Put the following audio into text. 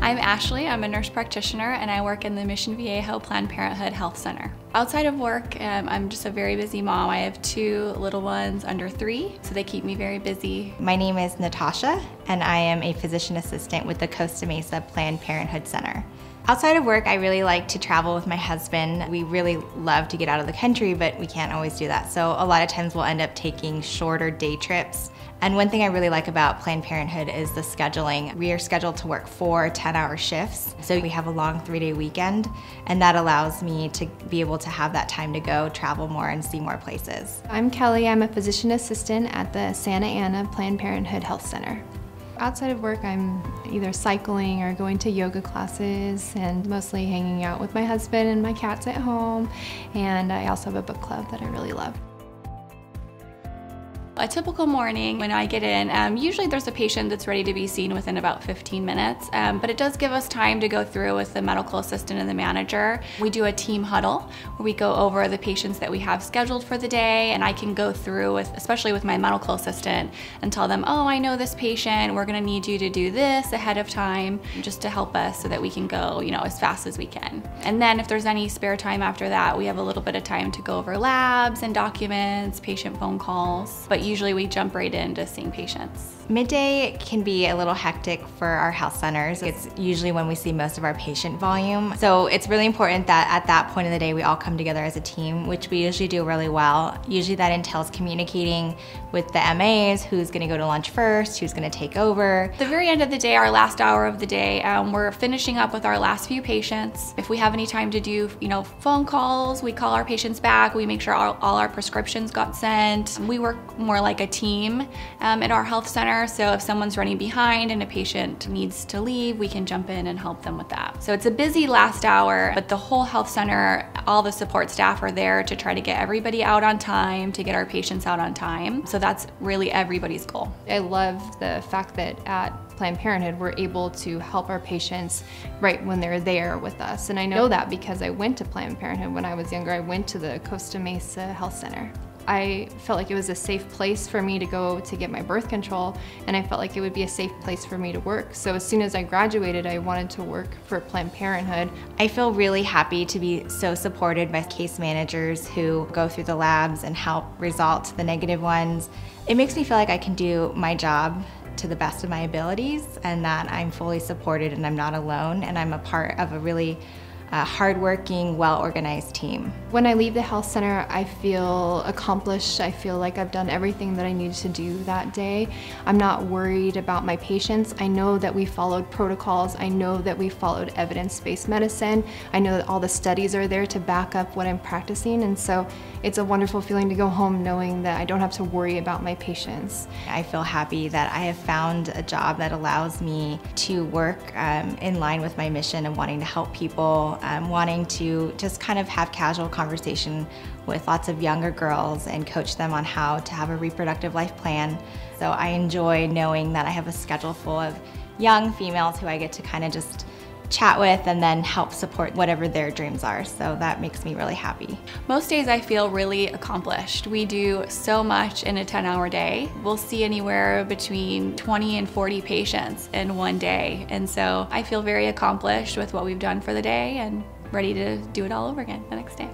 I'm Ashley, I'm a nurse practitioner and I work in the Mission Viejo Planned Parenthood Health Center. Outside of work, um, I'm just a very busy mom. I have two little ones under three, so they keep me very busy. My name is Natasha and I am a physician assistant with the Costa Mesa Planned Parenthood Center. Outside of work, I really like to travel with my husband. We really love to get out of the country, but we can't always do that. So a lot of times we'll end up taking shorter day trips. And one thing I really like about Planned Parenthood is the scheduling. We are scheduled to work four 10-hour shifts. So we have a long three-day weekend, and that allows me to be able to have that time to go travel more and see more places. I'm Kelly. I'm a physician assistant at the Santa Ana Planned Parenthood Health Center. Outside of work, I'm either cycling or going to yoga classes and mostly hanging out with my husband and my cats at home. And I also have a book club that I really love. A typical morning when I get in, um, usually there's a patient that's ready to be seen within about 15 minutes, um, but it does give us time to go through with the medical assistant and the manager. We do a team huddle where we go over the patients that we have scheduled for the day and I can go through with, especially with my medical assistant and tell them, oh, I know this patient, we're gonna need you to do this ahead of time just to help us so that we can go, you know, as fast as we can. And then if there's any spare time after that, we have a little bit of time to go over labs and documents, patient phone calls. But usually we jump right into seeing patients. Midday can be a little hectic for our health centers. It's usually when we see most of our patient volume. So it's really important that at that point of the day we all come together as a team, which we usually do really well. Usually that entails communicating with the MAs, who's gonna go to lunch first, who's gonna take over. At the very end of the day, our last hour of the day, um, we're finishing up with our last few patients. If we have any time to do, you know, phone calls, we call our patients back, we make sure all, all our prescriptions got sent. We work more like a team um, at our health center so if someone's running behind and a patient needs to leave, we can jump in and help them with that. So it's a busy last hour, but the whole health center, all the support staff are there to try to get everybody out on time, to get our patients out on time. So that's really everybody's goal. I love the fact that at Planned Parenthood, we're able to help our patients right when they're there with us. And I know that because I went to Planned Parenthood when I was younger. I went to the Costa Mesa Health Center. I felt like it was a safe place for me to go to get my birth control and I felt like it would be a safe place for me to work. So as soon as I graduated, I wanted to work for Planned Parenthood. I feel really happy to be so supported by case managers who go through the labs and help result the negative ones. It makes me feel like I can do my job to the best of my abilities and that I'm fully supported and I'm not alone and I'm a part of a really a hardworking, well-organized team. When I leave the health center, I feel accomplished. I feel like I've done everything that I needed to do that day. I'm not worried about my patients. I know that we followed protocols. I know that we followed evidence-based medicine. I know that all the studies are there to back up what I'm practicing, and so it's a wonderful feeling to go home knowing that I don't have to worry about my patients. I feel happy that I have found a job that allows me to work um, in line with my mission of wanting to help people um, wanting to just kind of have casual conversation with lots of younger girls and coach them on how to have a reproductive life plan. So I enjoy knowing that I have a schedule full of young females who I get to kind of just chat with and then help support whatever their dreams are. So that makes me really happy. Most days I feel really accomplished. We do so much in a 10 hour day. We'll see anywhere between 20 and 40 patients in one day. And so I feel very accomplished with what we've done for the day and ready to do it all over again the next day.